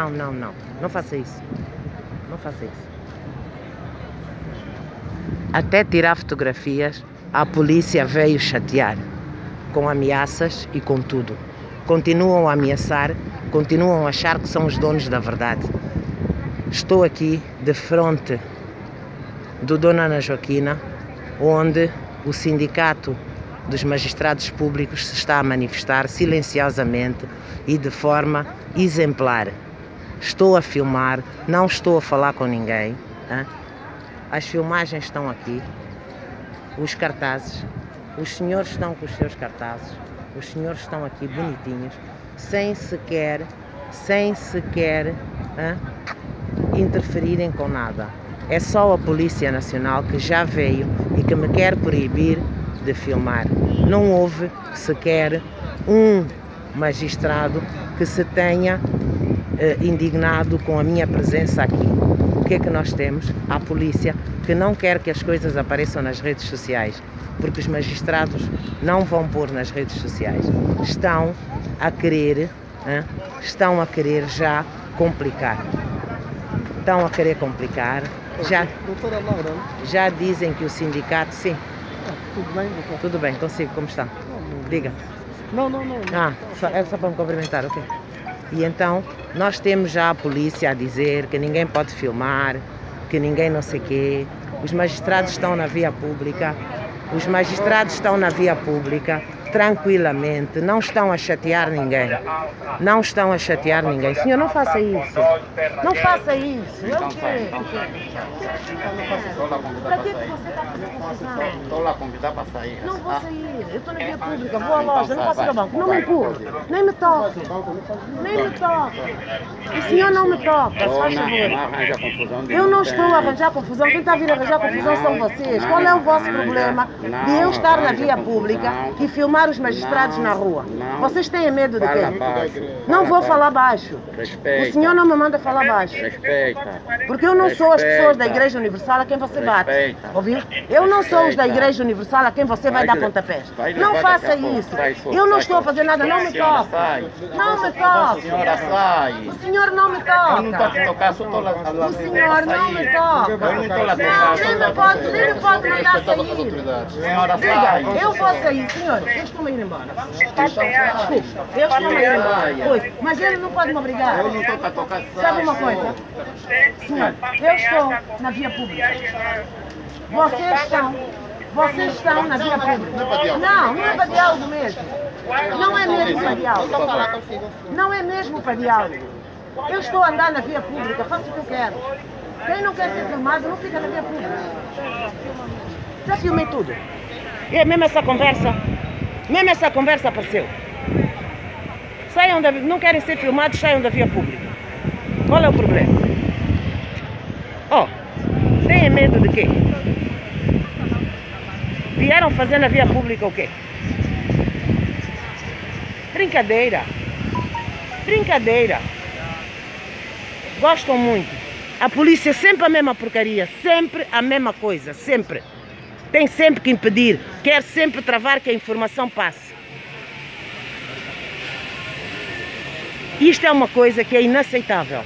Não, não, não. Não faça isso. Não faça isso. Até tirar fotografias, a polícia veio chatear. Com ameaças e com tudo. Continuam a ameaçar, continuam a achar que são os donos da verdade. Estou aqui de frente do Dona Ana Joaquina, onde o sindicato dos magistrados públicos se está a manifestar silenciosamente e de forma exemplar. Estou a filmar, não estou a falar com ninguém. Hein? As filmagens estão aqui, os cartazes, os senhores estão com os seus cartazes, os senhores estão aqui bonitinhos, sem sequer, sem sequer hein, interferirem com nada. É só a Polícia Nacional que já veio e que me quer proibir de filmar. Não houve sequer um magistrado que se tenha indignado com a minha presença aqui. O que é que nós temos? A polícia que não quer que as coisas apareçam nas redes sociais, porque os magistrados não vão pôr nas redes sociais. Estão a querer, hein? estão a querer já complicar. Estão a querer complicar. Já, Doutora Laura, já dizem que o sindicato, sim, Ah, tudo bem, doutor? tudo bem, consigo, como está? Diga. Não, não, não. não. Ah, só, é só para me cumprimentar, ok. E então, nós temos já a polícia a dizer que ninguém pode filmar, que ninguém não sei quê. Os magistrados estão na via pública, os magistrados estão na via pública, tranquilamente, não estão a chatear ninguém. Não estão a chatear ninguém. Senhor, não faça isso. Não faça isso. É o quê? Para que que sair. você está fazendo confusão? Estou lá convidar para sair. Não vou sair, eu estou na via pública, vou à loja, não posso ir ao banco, não me empurre, nem me toque, nem me toque. O senhor não me toca, se faz favor. Eu não estou a arranjar confusão, quem está a vir arranjar confusão são vocês. Qual é o vosso problema de eu estar na via pública e filmar os magistrados na rua? Vocês têm medo de Fala quê? baixo. Não vou Fala falar baixo. Respeita. O senhor não me manda falar baixo. Respeita. Porque eu não sou as pessoas da Respeita. Igreja Universal a quem você bate. Respeita. Ouviu? Eu não sou os da Respeita. Igreja Universal a quem você vai, Vai dar pontapés. vai Não levar faça isso. Sai, Eu não sai, estou a fazer nada, não me toque. Não me toque. Senhora, sai. O senhor não me Eu não estou a toca. tocar, só estou lá a lá O senhor não me toca. Eu não estou lá a Não, tocar. nem me pode, nem me pode mandar sair. Senhora, sai. Eu vou sair, senhor. Eu estou a ir embora. Desculpa, eu estou a ir embora. Oi, mas ele não pode me obrigar. Eu não estou para tocar. Sabe uma coisa? Senhor, eu estou na via pública. Vocês estão, vocês estão na via pública. Não, não é para diálogo mesmo. Não é mesmo para diálogo. Não é mesmo para diálogo. Eu estou a andar na via pública, faço o que eu quero. Quem não quer ser filmado não fica na via pública. Já filmei tudo. E é mesmo essa conversa, mesmo essa conversa apareceu. Saiam da, não querem ser filmados, saiam da via pública. Qual é o problema? Ó, têm medo de quê? Vieram fazer na via pública o quê? Brincadeira. Brincadeira. Gostam muito. A polícia é sempre a mesma porcaria, sempre a mesma coisa, sempre. Tem sempre que impedir, quer sempre travar que a informação passe. Isto é uma coisa que é inaceitável.